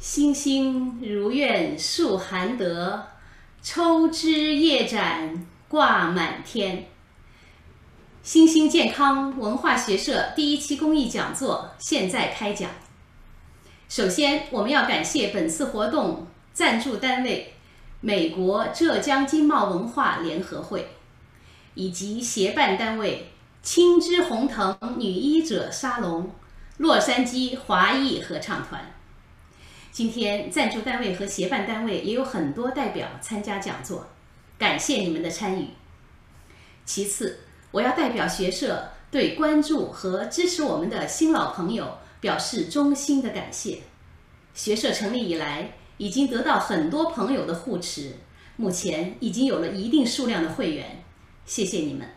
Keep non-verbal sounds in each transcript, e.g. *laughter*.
星星如愿树含德，抽枝叶展挂满天。星星健康文化学社第一期公益讲座现在开讲。首先，我们要感谢本次活动赞助单位美国浙江经贸文化联合会，以及协办单位青之红藤女医者沙龙、洛杉矶华裔合唱团。今天赞助单位和协办单位也有很多代表参加讲座，感谢你们的参与。其次，我要代表学社对关注和支持我们的新老朋友表示衷心的感谢。学社成立以来，已经得到很多朋友的护持，目前已经有了一定数量的会员，谢谢你们。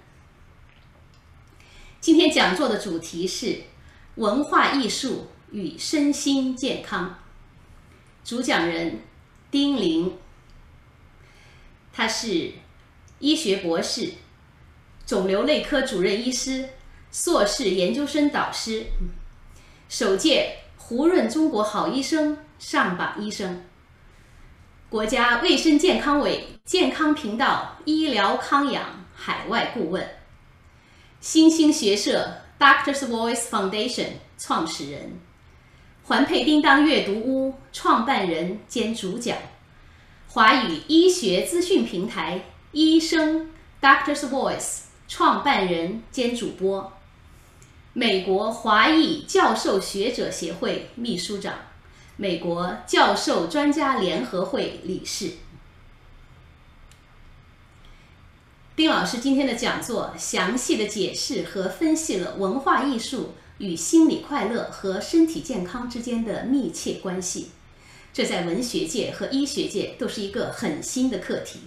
今天讲座的主题是文化艺术与身心健康。主讲人丁玲，他是医学博士、肿瘤内科主任医师、硕士研究生导师，首届胡润中国好医生上榜医生，国家卫生健康委健康频道医疗康养海外顾问，新兴学社 Doctors Voice Foundation 创始人。环佩叮当阅读屋创办人兼主讲，华语医学资讯平台医生 Doctor's Voice 创办人兼主播，美国华裔教授学者协会秘书长，美国教授专家联合会理事。丁老师今天的讲座详细的解释和分析了文化艺术。与心理快乐和身体健康之间的密切关系，这在文学界和医学界都是一个很新的课题。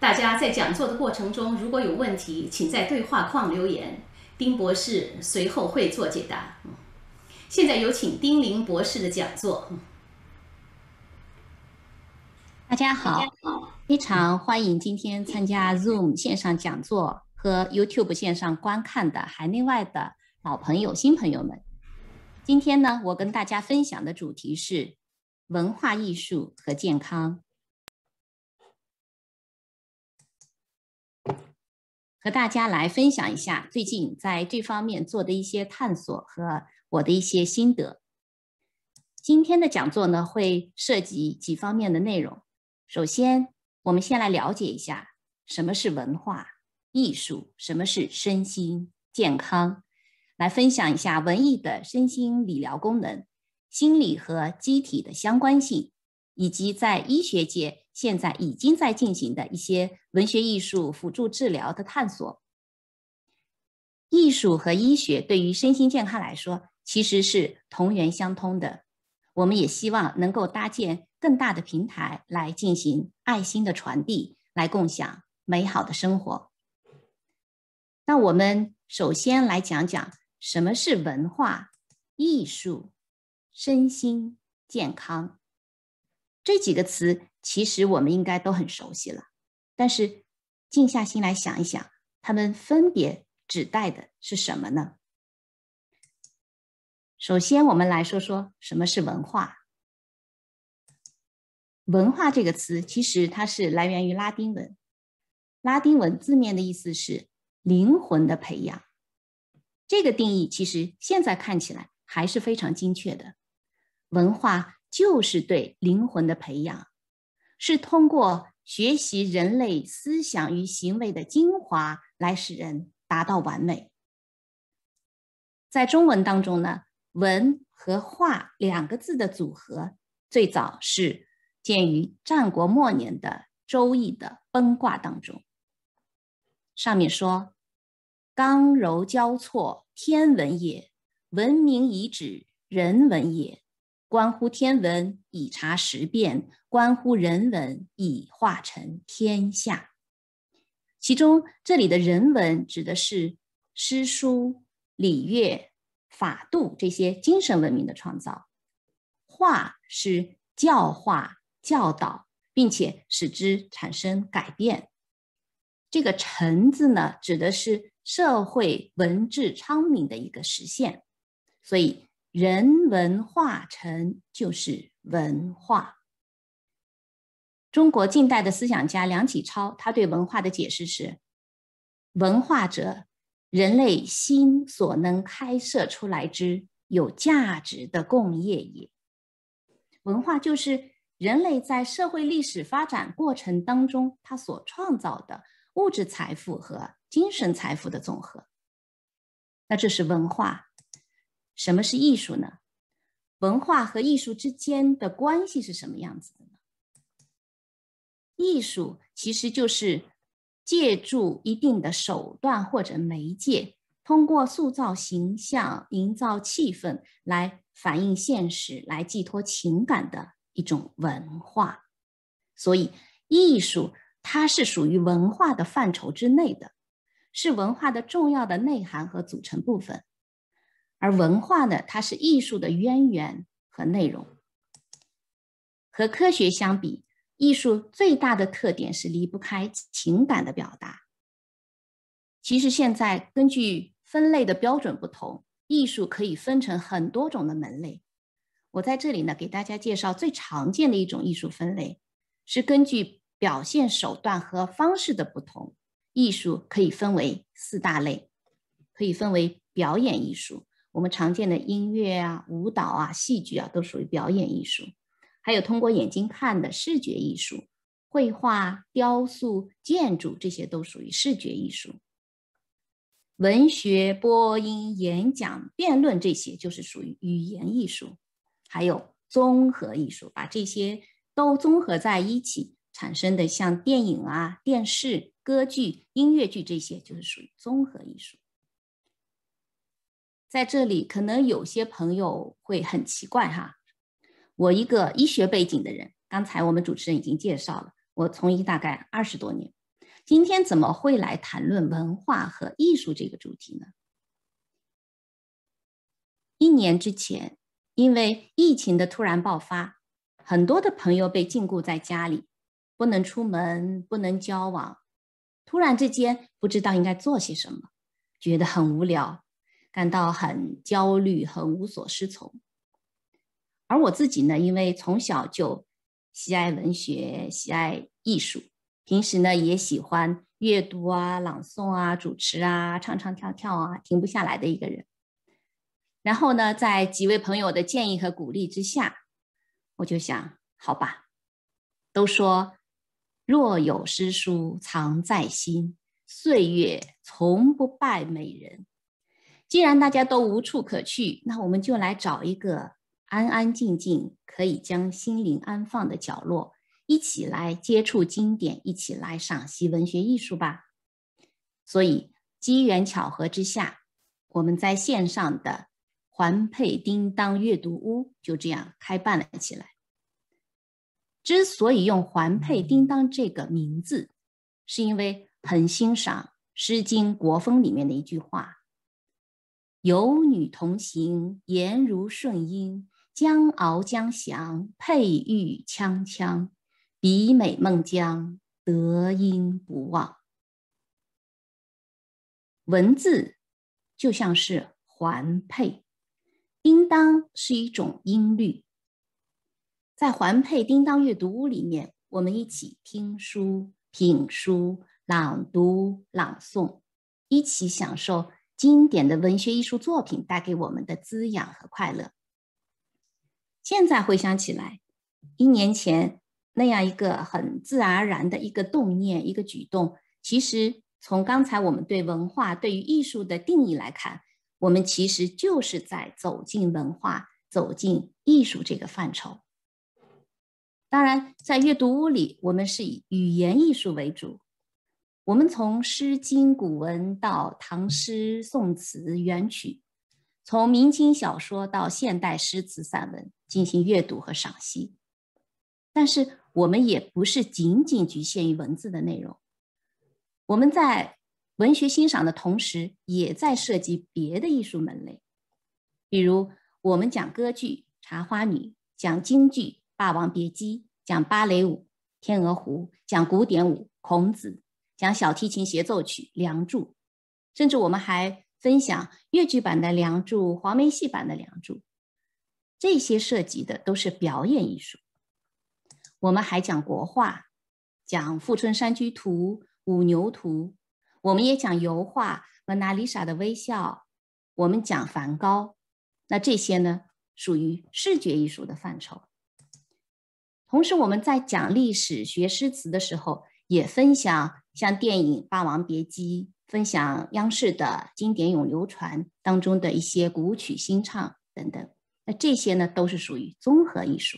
大家在讲座的过程中，如果有问题，请在对话框留言，丁博士随后会做解答。现在有请丁玲博士的讲座。大家好，非常欢迎今天参加 Zoom 线上讲座和 YouTube 线上观看的海内外的。老朋友、新朋友们，今天呢，我跟大家分享的主题是文化艺术和健康，和大家来分享一下最近在这方面做的一些探索和我的一些心得。今天的讲座呢，会涉及几方面的内容。首先，我们先来了解一下什么是文化艺术，什么是身心健康。来分享一下文艺的身心理疗功能、心理和机体的相关性，以及在医学界现在已经在进行的一些文学艺术辅助治疗的探索。艺术和医学对于身心健康来说其实是同源相通的。我们也希望能够搭建更大的平台来进行爱心的传递，来共享美好的生活。那我们首先来讲讲。什么是文化艺术、身心健康？这几个词其实我们应该都很熟悉了，但是静下心来想一想，它们分别指代的是什么呢？首先，我们来说说什么是文化。文化这个词其实它是来源于拉丁文，拉丁文字面的意思是灵魂的培养。这个定义其实现在看起来还是非常精确的。文化就是对灵魂的培养，是通过学习人类思想与行为的精华来使人达到完美。在中文当中呢，“文”和“化”两个字的组合最早是见于战国末年的《周易》的崩卦当中，上面说。刚柔交错，天文也；文明以止，人文也。关乎天文，以察时变；关乎人文，以化成天下。其中，这里的人文指的是诗书礼乐法度这些精神文明的创造；化是教化教导，并且使之产生改变。这个成字呢，指的是。社会文治昌明的一个实现，所以人文化成就是文化。中国近代的思想家梁启超，他对文化的解释是：文化者，人类心所能开设出来之有价值的共业也。文化就是人类在社会历史发展过程当中，他所创造的物质财富和精神财富的总和。那这是文化。什么是艺术呢？文化和艺术之间的关系是什么样子的呢？艺术其实就是借助一定的手段或者媒介，通过塑造形象、营造气氛来反映现实、来寄托情感的一种文化。所以，艺术它是属于文化的范畴之内的，是文化的重要的内涵和组成部分。而文化呢，它是艺术的渊源和内容。和科学相比。艺术最大的特点是离不开情感的表达。其实现在根据分类的标准不同，艺术可以分成很多种的门类。我在这里呢，给大家介绍最常见的一种艺术分类，是根据表现手段和方式的不同，艺术可以分为四大类，可以分为表演艺术。我们常见的音乐啊、舞蹈啊、戏剧啊，都属于表演艺术。还有通过眼睛看的视觉艺术，绘画、雕塑、建筑，这些都属于视觉艺术。文学、播音、演讲、辩论，这些就是属于语言艺术。还有综合艺术，把这些都综合在一起产生的，像电影啊、电视、歌剧、音乐剧这些，就是属于综合艺术。在这里，可能有些朋友会很奇怪哈。我一个医学背景的人，刚才我们主持人已经介绍了，我从医大概二十多年，今天怎么会来谈论文化和艺术这个主题呢？一年之前，因为疫情的突然爆发，很多的朋友被禁锢在家里，不能出门，不能交往，突然之间不知道应该做些什么，觉得很无聊，感到很焦虑，很无所适从。而我自己呢，因为从小就喜爱文学、喜爱艺术，平时呢也喜欢阅读啊、朗诵啊、主持啊、唱唱跳跳啊，停不下来的一个人。然后呢，在几位朋友的建议和鼓励之下，我就想，好吧，都说若有诗书藏在心，岁月从不败美人。既然大家都无处可去，那我们就来找一个。安安静静可以将心灵安放的角落，一起来接触经典，一起来赏析文学艺术吧。所以机缘巧合之下，我们在线上的环佩叮当阅读屋就这样开办了起来。之所以用环佩叮当这个名字，是因为很欣赏《诗经·国风》里面的一句话：“有女同行，颜如顺英。”将翱将翔，佩玉锵锵，比美孟姜，德音不忘。文字就像是环佩，叮当是一种音律。在环佩叮当阅读屋里面，我们一起听书、品书、朗读、朗诵，一起享受经典的文学艺术作品带给我们的滋养和快乐。现在回想起来，一年前那样一个很自然而然的一个动念、一个举动，其实从刚才我们对文化、对于艺术的定义来看，我们其实就是在走进文化、走进艺术这个范畴。当然，在阅读屋里，我们是以语言艺术为主，我们从《诗经》古文到唐诗、宋词、元曲。从明清小说到现代诗词散文进行阅读和赏析，但是我们也不是仅仅局限于文字的内容。我们在文学欣赏的同时，也在涉及别的艺术门类，比如我们讲歌剧《茶花女》，讲京剧《霸王别姬》，讲芭蕾舞《天鹅湖》，讲古典舞《孔子》，讲小提琴协奏曲《梁祝》，甚至我们还。分享越剧版的《梁祝》，黄梅戏版的《梁祝》，这些涉及的都是表演艺术。我们还讲国画，讲《富春山居图》《五牛图》，我们也讲油画《蒙娜丽莎的微笑》，我们讲梵高。那这些呢，属于视觉艺术的范畴。同时，我们在讲历史、学诗词的时候，也分享像电影《霸王别姬》，分享央视的经典咏流传当中的一些古曲新唱等等。那这些呢，都是属于综合艺术。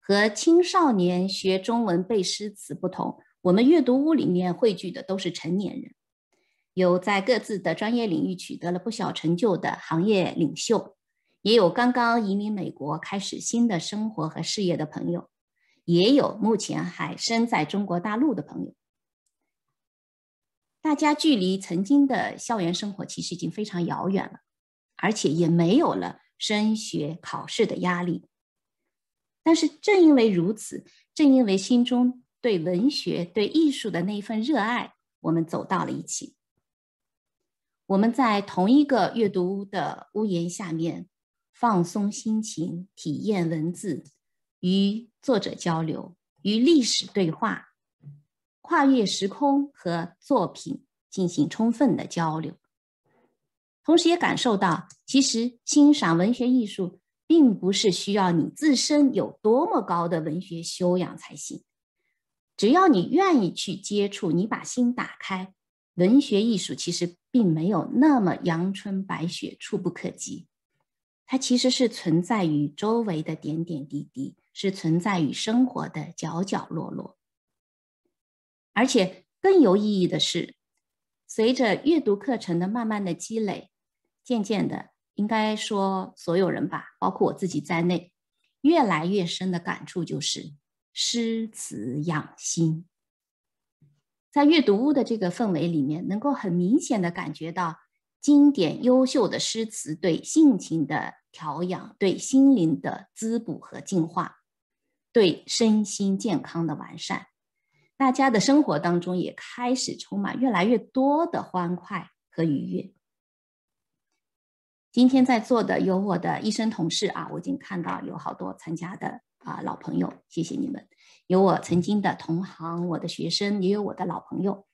和青少年学中文背诗词不同，我们阅读屋里面汇聚的都是成年人，有在各自的专业领域取得了不小成就的行业领袖。也有刚刚移民美国开始新的生活和事业的朋友，也有目前还身在中国大陆的朋友。大家距离曾经的校园生活其实已经非常遥远了，而且也没有了升学考试的压力。但是正因为如此，正因为心中对文学、对艺术的那一份热爱，我们走到了一起。我们在同一个阅读的屋檐下面。放松心情，体验文字，与作者交流，与历史对话，跨越时空和作品进行充分的交流。同时，也感受到，其实欣赏文学艺术，并不是需要你自身有多么高的文学修养才行。只要你愿意去接触，你把心打开，文学艺术其实并没有那么阳春白雪，触不可及。它其实是存在于周围的点点滴滴，是存在于生活的角角落落。而且更有意义的是，随着阅读课程的慢慢的积累，渐渐的，应该说所有人吧，包括我自己在内，越来越深的感触就是诗词养心。在阅读屋的这个氛围里面，能够很明显的感觉到。经典优秀的诗词对性情的调养，对心灵的滋补和净化，对身心健康的完善，大家的生活当中也开始充满越来越多的欢快和愉悦。今天在座的有我的医生同事啊，我已经看到有好多参加的啊老朋友，谢谢你们。有我曾经的同行，我的学生，也有我的老朋友。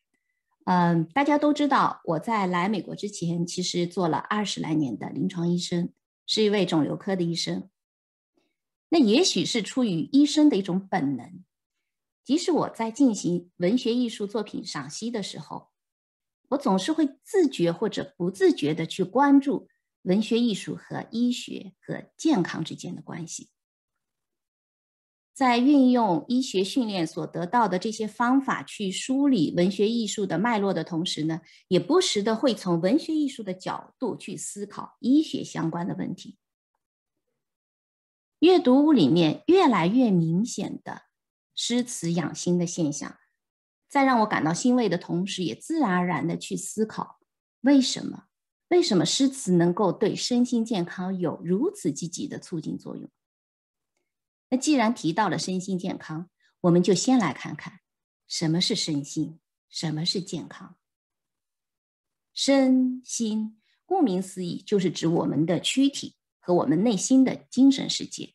嗯，大家都知道，我在来美国之前，其实做了二十来年的临床医生，是一位肿瘤科的医生。那也许是出于医生的一种本能，即使我在进行文学艺术作品赏析的时候，我总是会自觉或者不自觉的去关注文学艺术和医学和健康之间的关系。在运用医学训练所得到的这些方法去梳理文学艺术的脉络的同时呢，也不时的会从文学艺术的角度去思考医学相关的问题。阅读屋里面越来越明显的诗词养心的现象，在让我感到欣慰的同时，也自然而然的去思考为什么？为什么诗词能够对身心健康有如此积极的促进作用？那既然提到了身心健康，我们就先来看看什么是身心，什么是健康。身心顾名思义，就是指我们的躯体和我们内心的精神世界。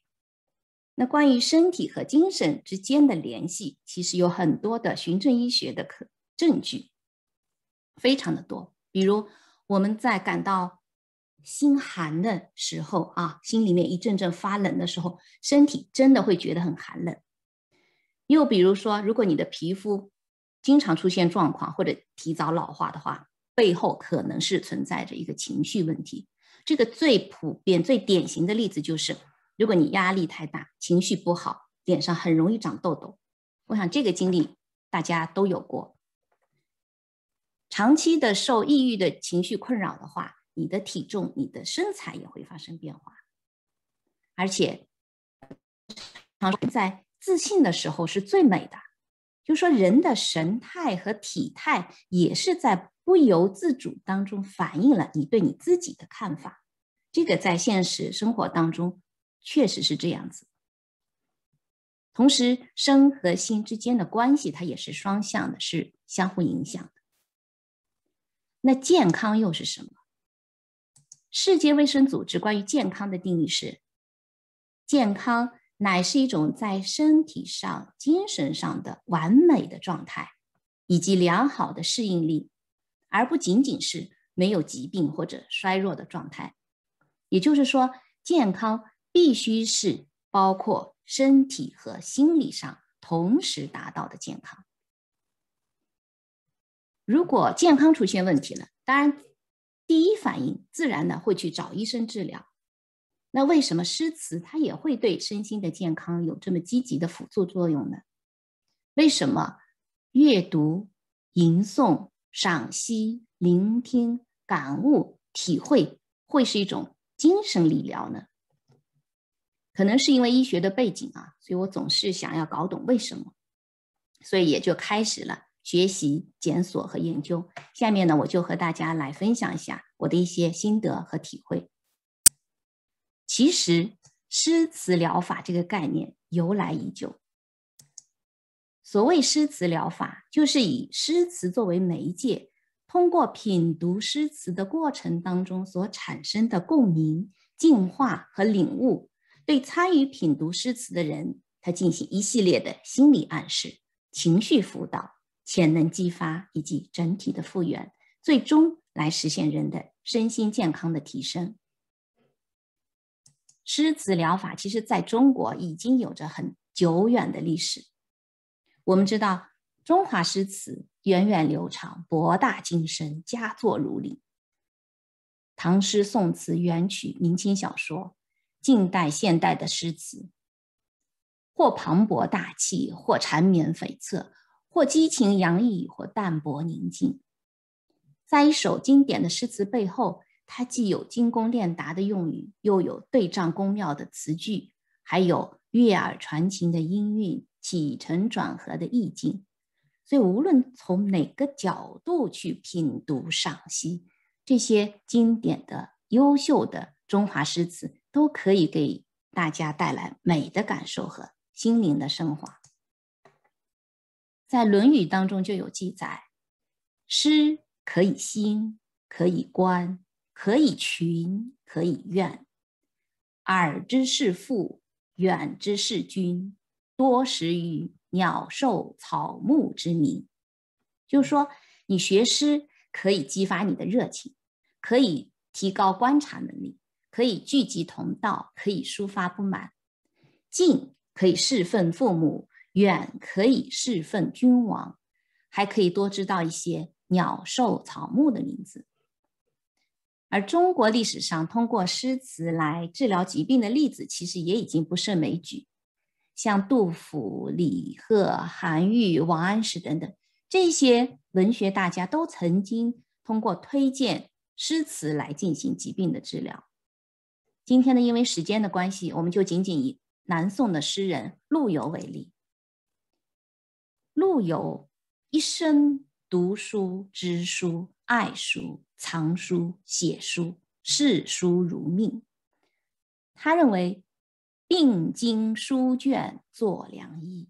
那关于身体和精神之间的联系，其实有很多的循证医学的可证据，非常的多。比如我们在感到心寒的时候啊，心里面一阵阵发冷的时候，身体真的会觉得很寒冷。又比如说，如果你的皮肤经常出现状况或者提早老化的话，背后可能是存在着一个情绪问题。这个最普遍、最典型的例子就是，如果你压力太大，情绪不好，脸上很容易长痘痘。我想这个经历大家都有过。长期的受抑郁的情绪困扰的话。你的体重、你的身材也会发生变化，而且常，在自信的时候是最美的。就说人的神态和体态也是在不由自主当中反映了你对你自己的看法。这个在现实生活当中确实是这样子。同时，身和心之间的关系它也是双向的，是相互影响的。那健康又是什么？世界卫生组织关于健康的定义是：健康乃是一种在身体上、精神上的完美的状态，以及良好的适应力，而不仅仅是没有疾病或者衰弱的状态。也就是说，健康必须是包括身体和心理上同时达到的健康。如果健康出现问题了，当然第一反应自然的会去找医生治疗。那为什么诗词它也会对身心的健康有这么积极的辅助作用呢？为什么阅读、吟诵、赏析、聆听、感悟、体会会是一种精神理疗呢？可能是因为医学的背景啊，所以我总是想要搞懂为什么，所以也就开始了。学习、检索和研究。下面呢，我就和大家来分享一下我的一些心得和体会。其实，诗词疗法这个概念由来已久。所谓诗词疗法，就是以诗词作为媒介，通过品读诗词的过程当中所产生的共鸣、净化和领悟，对参与品读诗词的人，他进行一系列的心理暗示、情绪辅导。潜能激发以及整体的复原，最终来实现人的身心健康的提升。诗词疗法其实在中国已经有着很久远的历史。我们知道，中华诗词源远流长、博大精深、佳作如林。唐诗、宋词、元曲、明清小说、近代、现代的诗词，或磅礴大气，或缠绵悱恻。或激情洋溢，或淡泊宁静。在一首经典的诗词背后，它既有精工练达的用语，又有对仗工妙的词句，还有悦耳传情的音韵、起承转合的意境。所以，无论从哪个角度去品读赏析这些经典的、优秀的中华诗词，都可以给大家带来美的感受和心灵的升华。在《论语》当中就有记载：诗可以兴，可以观，可以群，可以怨。耳之视父，远之视君，多识于鸟兽草木之名。就是说，你学诗可以激发你的热情，可以提高观察能力，可以聚集同道，可以抒发不满。近可以侍奉父母。远可以侍奉君王，还可以多知道一些鸟兽草木的名字。而中国历史上通过诗词来治疗疾病的例子，其实也已经不胜枚举。像杜甫、李贺、韩愈、王安石等等这些文学大家，都曾经通过推荐诗词来进行疾病的治疗。今天呢，因为时间的关系，我们就仅仅以南宋的诗人陆游为例。陆游一生读书、知书、爱书、藏书、写书，视书如命。他认为病经书卷作良医。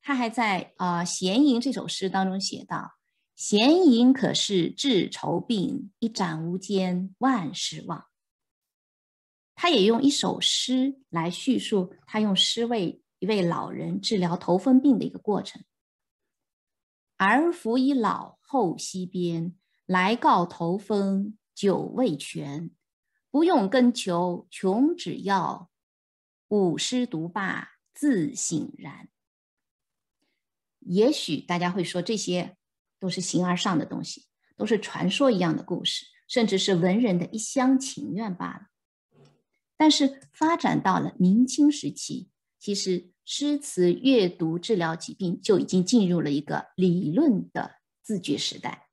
他还在啊《闲吟》这首诗当中写道：“闲吟可是治愁病，一展无间万事忘。”他也用一首诗来叙述他用诗为。一位老人治疗头风病的一个过程。儿扶已老后溪边，来告头风久未全。不用根求穷止药，五师独罢自醒然。也许大家会说，这些都是形而上的东西，都是传说一样的故事，甚至是文人的一厢情愿罢了。但是发展到了明清时期。其实，诗词阅读治疗疾病就已经进入了一个理论的自觉时代，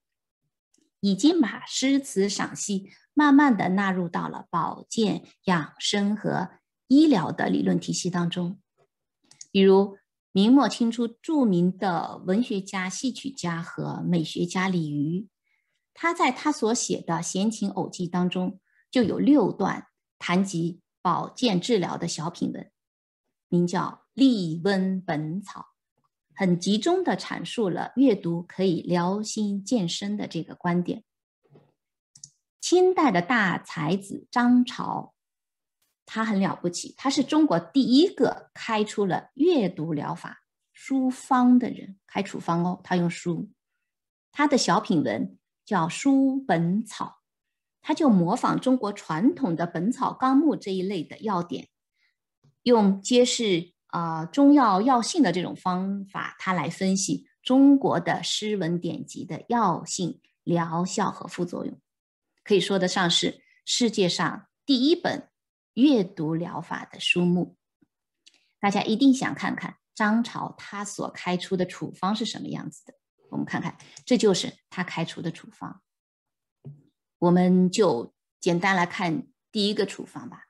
已经把诗词赏析慢慢的纳入到了保健养生和医疗的理论体系当中。比如，明末清初著名的文学家、戏曲家和美学家李渔，他在他所写的《闲情偶记》当中就有六段谈及保健治疗的小品文。名叫《立温本草》，很集中的阐述了阅读可以疗心健身的这个观点。清代的大才子张潮，他很了不起，他是中国第一个开出了阅读疗法书方的人，开处方哦，他用书，他的小品文叫《书本草》，他就模仿中国传统的《本草纲目》这一类的要点，用揭示啊中药药性的这种方法，他来分析中国的诗文典籍的药性、疗效和副作用。可以说得上是世界上第一本阅读疗法的书目，大家一定想看看张朝他所开出的处方是什么样子的。我们看看，这就是他开出的处方。我们就简单来看第一个处方吧，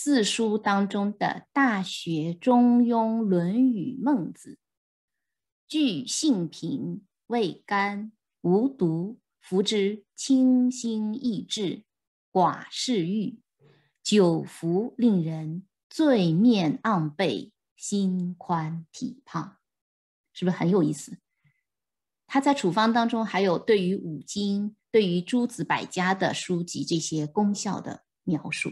四书当中的《大学》《中庸》《论语》《孟子》，具性平，味甘，无毒。服之清心益智，寡嗜欲，久服令人醉面盎背，心宽体胖，是不是很有意思？他在处方当中还有对于五经、对于诸子百家的书籍这些功效的描述，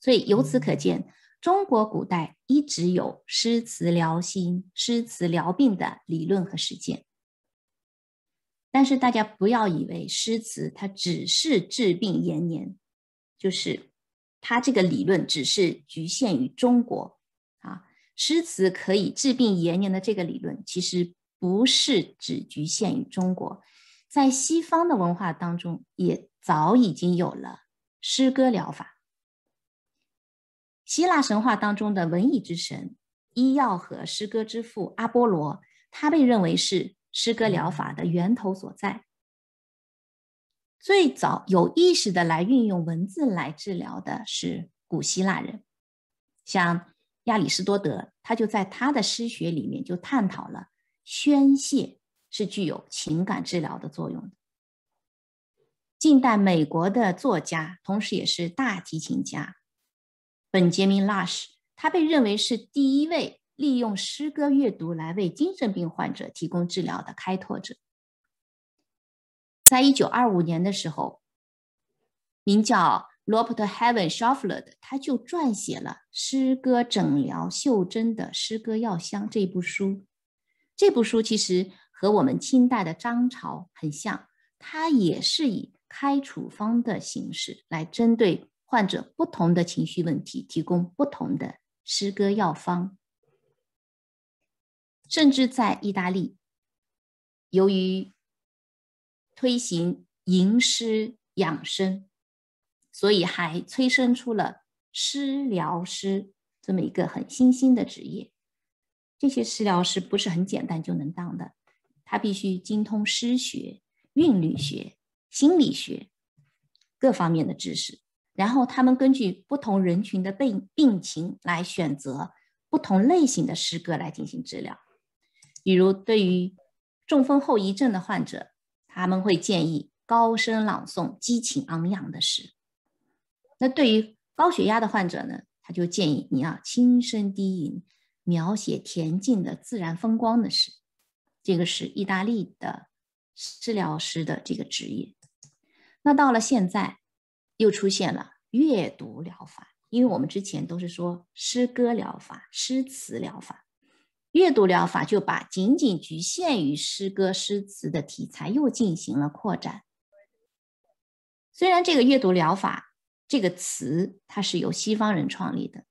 所以由此可见，中国古代一直有诗词疗心、诗词疗病的理论和实践。但是大家不要以为诗词它只是治病延年，就是它这个理论只是局限于中国啊。诗词可以治病延年的这个理论，其实不是只局限于中国，在西方的文化当中也早已经有了诗歌疗法。希腊神话当中的文艺之神、医药和诗歌之父阿波罗，他被认为是。诗歌疗法的源头所在，最早有意识的来运用文字来治疗的是古希腊人，像亚里士多德，他就在他的诗学里面就探讨了宣泄是具有情感治疗的作用的。近代美国的作家，同时也是大提琴家本杰明·拉什，他被认为是第一位。利用诗歌阅读来为精神病患者提供治疗的开拓者，在一九二五年的时候，名叫罗伯特·海文·肖弗勒的，他就撰写了《诗歌诊疗袖珍的诗歌药箱》这部书。这部书其实和我们清代的张潮很像，它也是以开处方的形式来针对患者不同的情绪问题提供不同的诗歌药方。甚至在意大利，由于推行吟诗养生，所以还催生出了诗疗师这么一个很新兴的职业。这些诗疗师不是很简单就能当的，他必须精通诗学、韵律学、心理学各方面的知识，然后他们根据不同人群的病病情来选择不同类型的诗歌来进行治疗。比如，对于中风后遗症的患者，他们会建议高声朗诵激情昂扬的诗；那对于高血压的患者呢，他就建议你要轻声低吟，描写恬静的自然风光的诗。这个是意大利的治疗师的这个职业。那到了现在，又出现了阅读疗法，因为我们之前都是说诗歌疗法、诗词疗法。阅读疗法就把仅仅局限于诗歌诗词的题材又进行了扩展。虽然这个阅读疗法这个词它是由西方人创立的，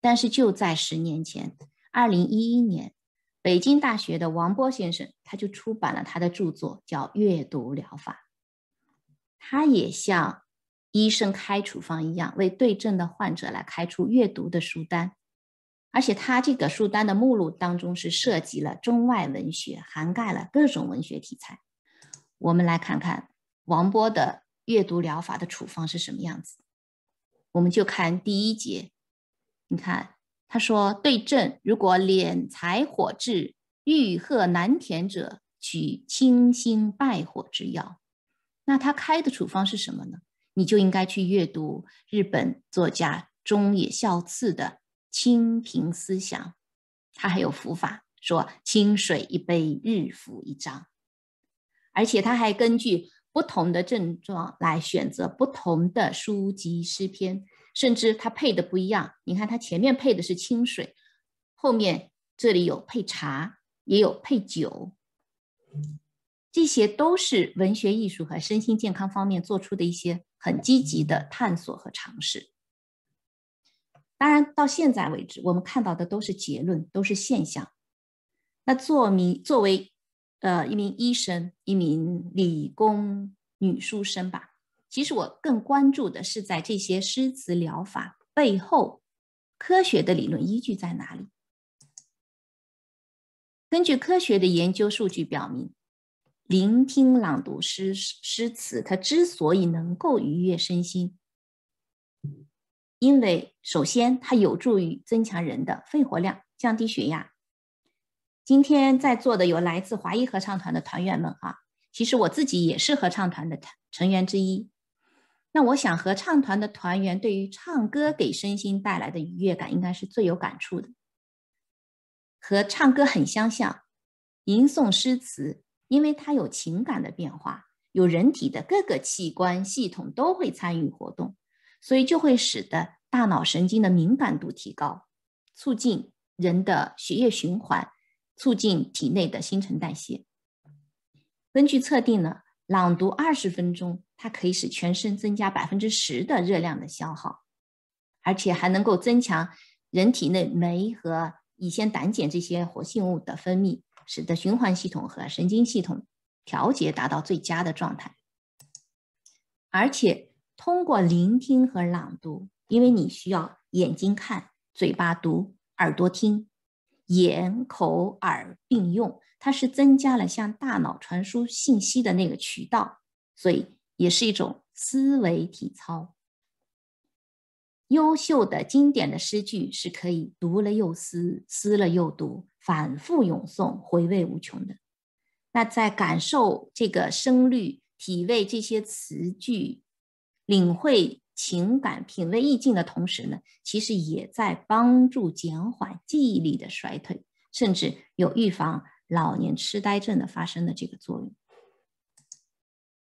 但是就在十年前，二零一一年，北京大学的王波先生他就出版了他的著作，叫《阅读疗法》。他也向医生开处方一样，为对症的患者来开出阅读的书单。而且他这个书单的目录当中是涉及了中外文学，涵盖了各种文学题材。我们来看看王波的阅读疗法的处方是什么样子。我们就看第一节，你看他说对症，如果敛财火滞、欲壑难填者，取清心败火之药。那他开的处方是什么呢？你就应该去阅读日本作家中野孝次的。清平思想，他还有服法，说清水一杯，日服一张，而且他还根据不同的症状来选择不同的书籍诗篇，甚至他配的不一样。你看，他前面配的是清水，后面这里有配茶，也有配酒，这些都是文学艺术和身心健康方面做出的一些很积极的探索和尝试。当然，到现在为止，我们看到的都是结论，都是现象。那作名作为呃一名医生，一名理工女书生吧，其实我更关注的是在这些诗词疗法背后，科学的理论依据在哪里？根据科学的研究数据表明，聆听朗读诗诗词，它之所以能够愉悦身心。因为首先，它有助于增强人的肺活量，降低血压。今天在座的有来自华裔合唱团的团员们啊，其实我自己也是合唱团的成员之一。那我想，合唱团的团员对于唱歌给身心带来的愉悦感，应该是最有感触的。和唱歌很相像，吟诵诗词，因为它有情感的变化，有人体的各个器官系统都会参与活动。所以就会使得大脑神经的敏感度提高，促进人的血液循环，促进体内的新陈代谢。根据测定呢，朗读二十分钟，它可以使全身增加百分之十的热量的消耗，而且还能够增强人体内酶和乙酰胆碱这些活性物的分泌，使得循环系统和神经系统调节达到最佳的状态，而且。通过聆听和朗读，因为你需要眼睛看、嘴巴读、耳朵听，眼、口、耳并用，它是增加了向大脑传输信息的那个渠道，所以也是一种思维体操。优秀的经典的诗句是可以读了又思，思了又读，反复咏诵，回味无穷的。那在感受这个声律、体味这些词句。领会情感、品味意境的同时呢，其实也在帮助减缓记忆力的衰退，甚至有预防老年痴呆症的发生的这个作用。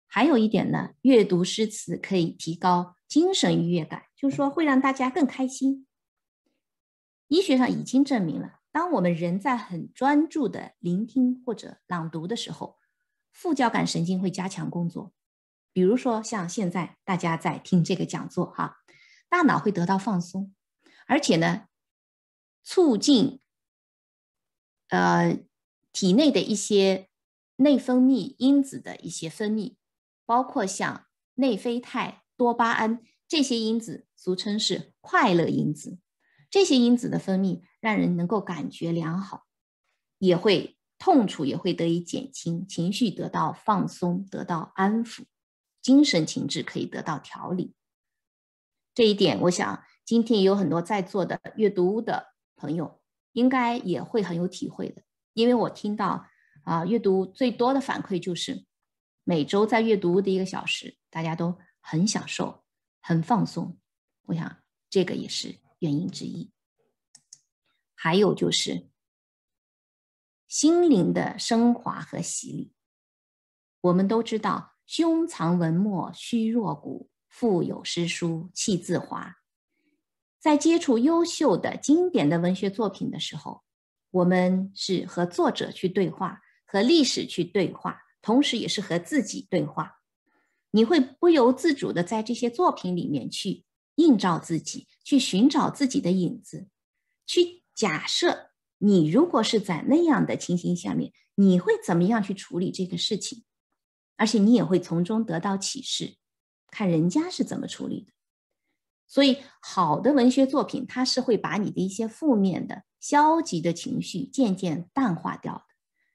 还有一点呢，阅读诗词可以提高精神愉悦感，就是说会让大家更开心。医学上已经证明了，当我们人在很专注的聆听或者朗读的时候，副交感神经会加强工作。比如说，像现在大家在听这个讲座哈，大脑会得到放松，而且呢，促进呃体内的一些内分泌因子的一些分泌，包括像内啡肽、多巴胺这些因子，俗称是快乐因子。这些因子的分泌让人能够感觉良好，也会痛楚也会得以减轻，情绪得到放松，得到安抚。精神情志可以得到调理，这一点我想今天有很多在座的阅读的朋友应该也会很有体会的，因为我听到啊阅读最多的反馈就是每周在阅读的一个小时，大家都很享受、很放松。我想这个也是原因之一。还有就是心灵的升华和洗礼，我们都知道。胸藏文墨虚若谷，腹有诗书气自华。在接触优秀的经典的文学作品的时候，我们是和作者去对话，和历史去对话，同时也是和自己对话。你会不由自主的在这些作品里面去映照自己，去寻找自己的影子，去假设你如果是在那样的情形下面，你会怎么样去处理这个事情？而且你也会从中得到启示，看人家是怎么处理的。所以，好的文学作品，它是会把你的一些负面的、消极的情绪渐渐淡化掉的。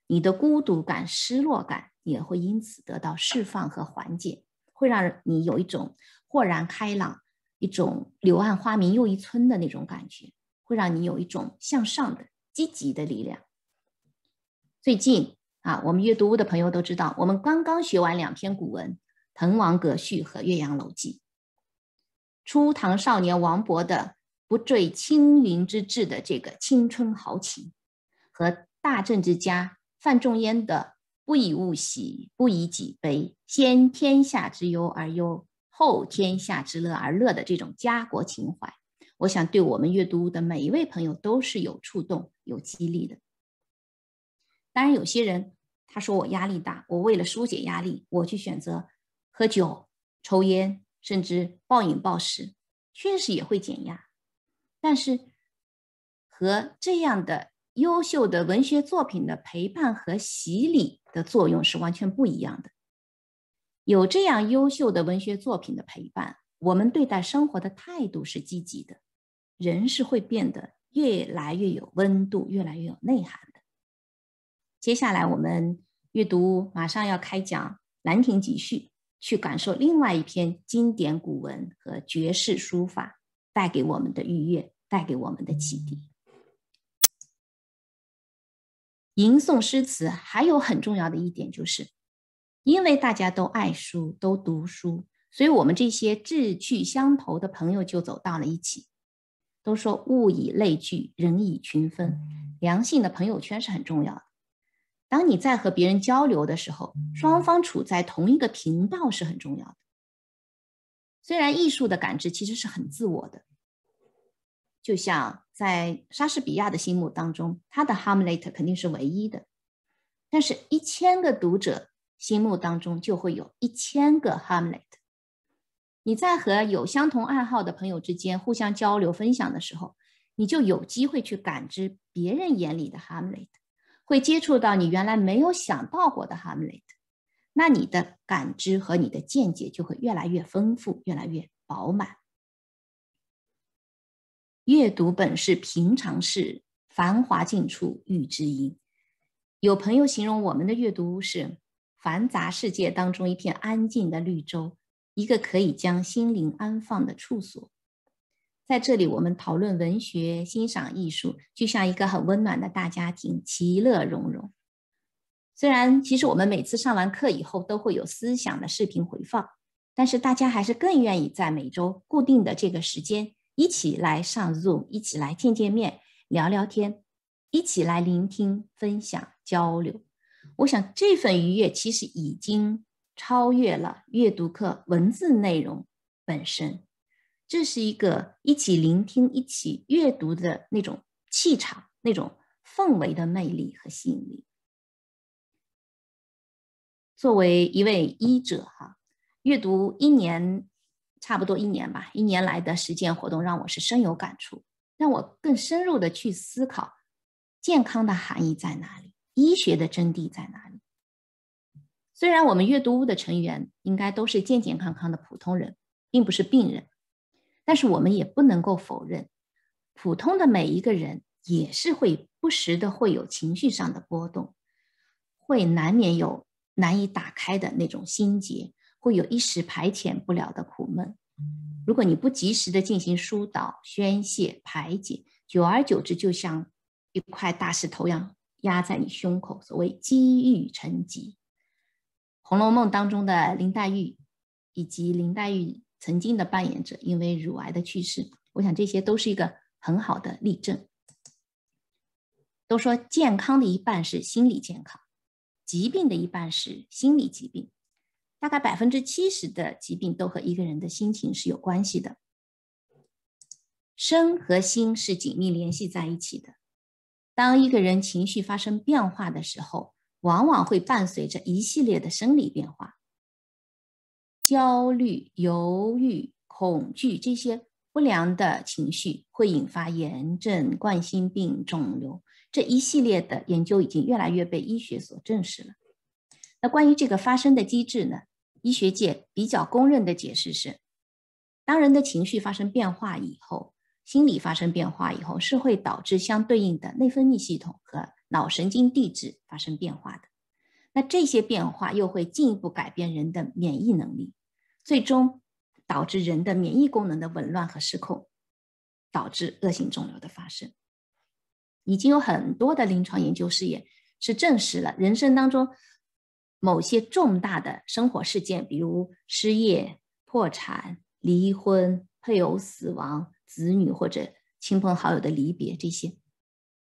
你的孤独感、失落感也会因此得到释放和缓解，会让你有一种豁然开朗、一种“柳暗花明又一村”的那种感觉，会让你有一种向上的、积极的力量。最近。啊，我们阅读屋的朋友都知道，我们刚刚学完两篇古文《滕王阁序》和《岳阳楼记》。初唐少年王勃的“不坠青云之志”的这个青春豪情，和大政治家范仲淹的不以物喜，不以己悲，先天下之忧而忧，后天下之乐而乐的这种家国情怀，我想对我们阅读的每一位朋友都是有触动、有激励的。当然，有些人他说我压力大，我为了疏解压力，我去选择喝酒、抽烟，甚至暴饮暴食，确实也会减压。但是和这样的优秀的文学作品的陪伴和洗礼的作用是完全不一样的。有这样优秀的文学作品的陪伴，我们对待生活的态度是积极的，人是会变得越来越有温度，越来越有内涵的。接下来我们阅读，马上要开讲《兰亭集序》，去感受另外一篇经典古文和绝世书法带给我们的愉悦，带给我们的启迪。吟诵诗词还有很重要的一点，就是因为大家都爱书，都读书，所以我们这些志趣相投的朋友就走到了一起。都说物以类聚，人以群分，良性的朋友圈是很重要的。当你在和别人交流的时候，双方处在同一个频道是很重要的。虽然艺术的感知其实是很自我的，就像在莎士比亚的心目当中，他的《哈姆雷特》肯定是唯一的，但是一千个读者心目当中就会有一千个 Hamlet。你在和有相同爱好的朋友之间互相交流分享的时候，你就有机会去感知别人眼里的 Hamlet，。会接触到你原来没有想到过的 Hamlet，那你的感知和你的见解就会越来越丰富，越来越饱满。阅读本是平常事，繁华尽处遇知音。有朋友形容我们的阅读是繁杂世界当中一片安静的绿洲，一个可以将心灵安放的处所。在这里，我们讨论文学、欣赏艺术，就像一个很温暖的大家庭，其乐融融。虽然其实我们每次上完课以后都会有思想的视频回放，但是大家还是更愿意在每周固定的这个时间一起来上 Zoom，一起来见见面、聊聊天，一起来聆听、分享、交流。我想这份愉悦其实已经超越了阅读课文字内容本身。这是一个一起聆听、一起阅读的那种气场、那种氛围的魅力和吸引力。作为一位医者，哈，阅读一年，差不多一年吧，一年来的实践活动让我是深有感触，让我更深入的去思考健康的含义在哪里，医学的真谛在哪里。虽然我们阅读屋的成员应该都是健健康康的普通人，并不是病人。但是我们也不能够否认，普通的每一个人也是会不时的会有情绪上的波动，会难免有难以打开的那种心结，会有一时排遣不了的苦闷。如果你不及时的进行疏导、宣泄、排解，久而久之，就像一块大石头一样压在你胸口。所谓积郁成疾，《红楼梦》当中的林黛玉以及林黛玉。曾经的扮演者因为乳癌的去世，我想这些都是一个很好的例证。都说健康的一半是心理健康，疾病的一半是心理疾病。大概百分之七十的疾病都和一个人的心情是有关系的。身和心是紧密联系在一起的。当一个人情绪发生变化的时候，往往会伴随着一系列的生理变化。焦虑、犹豫、恐惧这些不良的情绪会引发炎症、冠心病、肿瘤，这一系列的研究已经越来越被医学所证实了。那关于这个发生的机制呢？医学界比较公认的解释是：当人的情绪发生变化以后，心理发生变化以后，是会导致相对应的内分泌系统和脑神经递质发生变化的。那这些变化又会进一步改变人的免疫能力，最终导致人的免疫功能的紊乱和失控，导致恶性肿瘤的发生。已经有很多的临床研究试验是证实了，人生当中某些重大的生活事件，比如失业、破产、离婚、配偶死亡、子女或者亲朋好友的离别，这些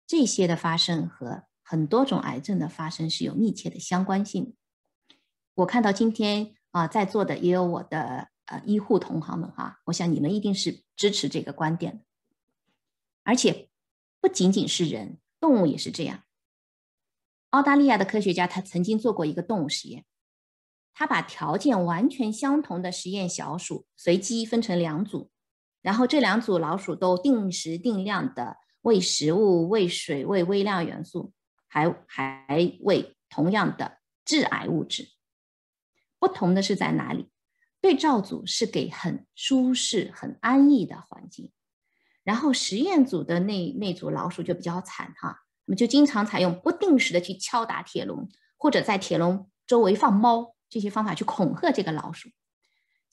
这些的发生和很多种癌症的发生是有密切的相关性。我看到今天啊，在座的也有我的呃医护同行们哈，我想你们一定是支持这个观点的。而且不仅仅是人，动物也是这样。澳大利亚的科学家他曾经做过一个动物实验，他把条件完全相同的实验小鼠随机分成两组，然后这两组老鼠都定时定量的喂食物、喂水、喂微量元素，还还喂同样的致癌物质。不同的是在哪里？对照组是给很舒适、很安逸的环境。然后实验组的那那组老鼠就比较惨哈，那么就经常采用不定时的去敲打铁笼，或者在铁笼周围放猫这些方法去恐吓这个老鼠。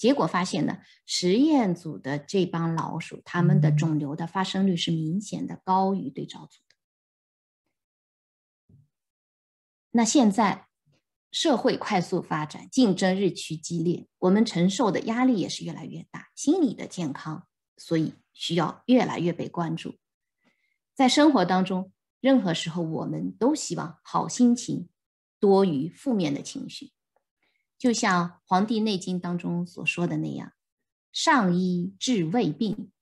结果发现呢，实验组的这帮老鼠，它们的肿瘤的发生率是明显的高于对照组的。那现在社会快速发展，竞争日趋激烈，我们承受的压力也是越来越大，心理的健康，所以。需要越来越被关注，在生活当中，任何时候我们都希望好心情多于负面的情绪。就像《黄帝内经》当中所说的那样，“上医治未病”。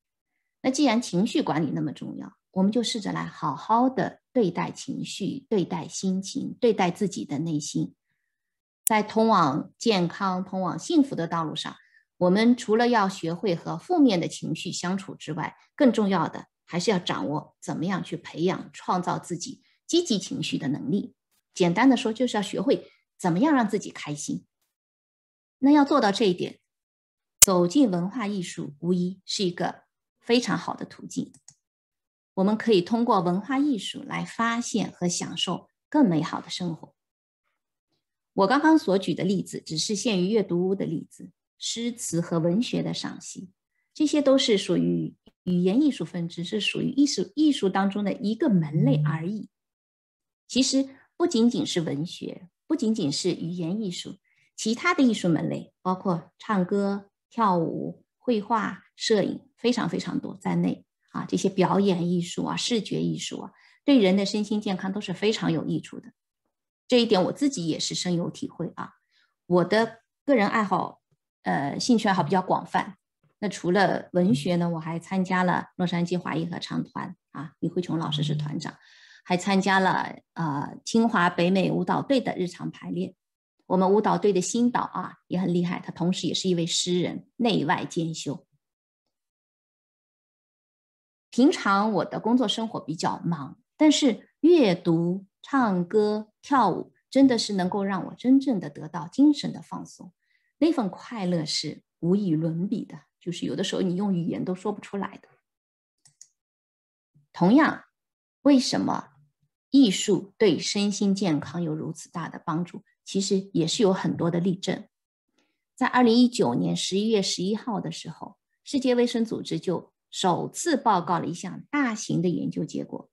那既然情绪管理那么重要，我们就试着来好好的对待情绪、对待心情、对待自己的内心，在通往健康、通往幸福的道路上。我们除了要学会和负面的情绪相处之外，更重要的还是要掌握怎么样去培养、创造自己积极情绪的能力。简单的说，就是要学会怎么样让自己开心。那要做到这一点，走进文化艺术无疑是一个非常好的途径。我们可以通过文化艺术来发现和享受更美好的生活。我刚刚所举的例子只是限于阅读屋的例子。诗词和文学的赏析，这些都是属于语言艺术分支，是属于艺术艺术当中的一个门类而已。其实不仅仅是文学，不仅仅是语言艺术，其他的艺术门类，包括唱歌、跳舞、绘画、摄影，非常非常多在内啊。这些表演艺术啊、视觉艺术啊，对人的身心健康都是非常有益处的。这一点我自己也是深有体会啊。我的个人爱好。呃，兴趣爱好比较广泛。那除了文学呢，我还参加了洛杉矶华裔合唱团啊，李慧琼老师是团长，还参加了呃清华北美舞蹈队的日常排练。我们舞蹈队的新导啊也很厉害，他同时也是一位诗人，内外兼修。平常我的工作生活比较忙，但是阅读、唱歌、跳舞真的是能够让我真正的得到精神的放松。那份快乐是无以伦比的，就是有的时候你用语言都说不出来的。同样，为什么艺术对身心健康有如此大的帮助？其实也是有很多的例证。在二零一九年十一月十一号的时候，世界卫生组织就首次报告了一项大型的研究结果，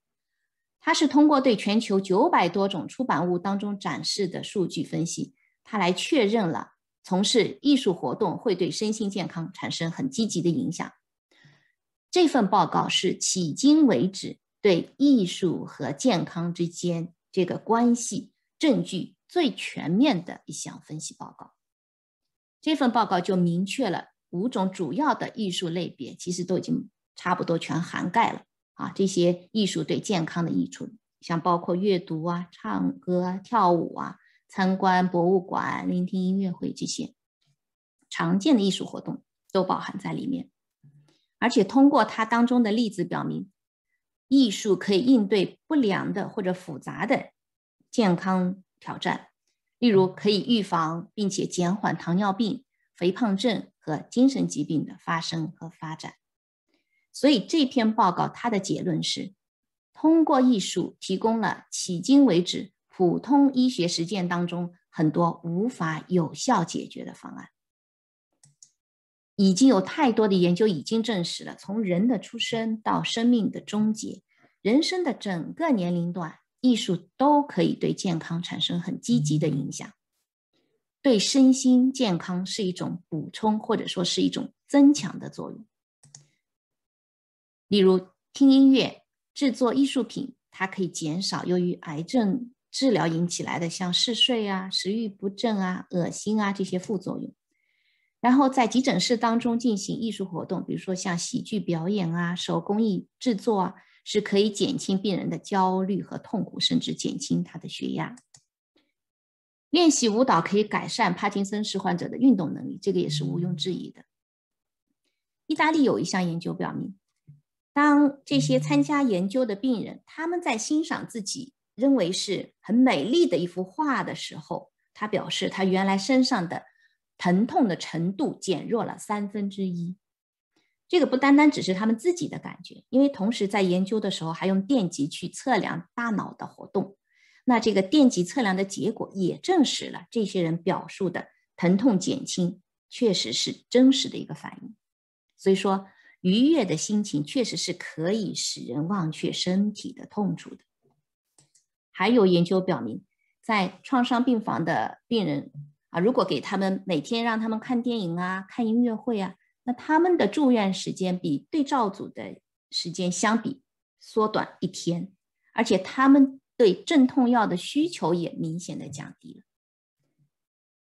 它是通过对全球九百多种出版物当中展示的数据分析，它来确认了。从事艺术活动会对身心健康产生很积极的影响。这份报告是迄今为止对艺术和健康之间这个关系证据最全面的一项分析报告。这份报告就明确了五种主要的艺术类别，其实都已经差不多全涵盖了啊。这些艺术对健康的益处，像包括阅读啊、唱歌、啊跳舞啊。参观博物馆、聆听音乐会这些常见的艺术活动都包含在里面，而且通过它当中的例子表明，艺术可以应对不良的或者复杂的健康挑战，例如可以预防并且减缓糖尿病、肥胖症和精神疾病的发生和发展。所以这篇报告它的结论是，通过艺术提供了迄今为止。普通医学实践当中，很多无法有效解决的方案，已经有太多的研究已经证实了，从人的出生到生命的终结，人生的整个年龄段，艺术都可以对健康产生很积极的影响，对身心健康是一种补充或者说是一种增强的作用。例如听音乐、制作艺术品。它可以减少由于癌症治疗引起来的像嗜睡啊、食欲不振啊、恶心啊这些副作用。然后在急诊室当中进行艺术活动，比如说像喜剧表演啊、手工艺制作啊，是可以减轻病人的焦虑和痛苦，甚至减轻他的血压。练习舞蹈可以改善帕金森氏患者的运动能力，这个也是毋庸置疑的。意大利有一项研究表明，当这些参加研究的病人他们在欣赏自己认为是很美丽的一幅画的时候，他表示他原来身上的。疼痛的程度减弱了三分之一，这个不单单只是他们自己的感觉，因为同时在研究的时候还用电极去测量大脑的活动，那这个电极测量的结果也证实了这些人表述的疼痛减轻确实是真实的一个反应。所以说，愉悦的心情确实是可以使人忘却身体的痛楚的。还有研究表明，在创伤病房的病人。啊，如果给他们每天让他们看电影啊、看音乐会啊，那他们的住院时间比对照组的时间相比缩短一天，而且他们对镇痛药的需求也明显的降低了。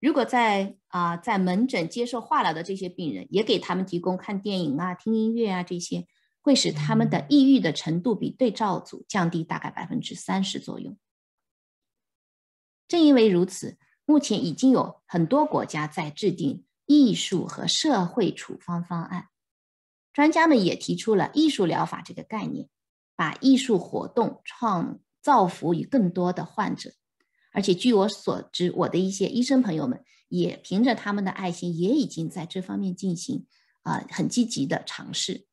如果在啊在门诊接受化疗的这些病人，也给他们提供看电影啊、听音乐啊这些，会使他们的抑郁的程度比对照组降低大概百分之三十左右。正因为如此。目前已经有很多国家在制定艺术和社会处方方案，专家们也提出了艺术疗法这个概念，把艺术活动创造福于更多的患者。而且据我所知，我的一些医生朋友们也凭着他们的爱心，也已经在这方面进行啊很积极的尝试。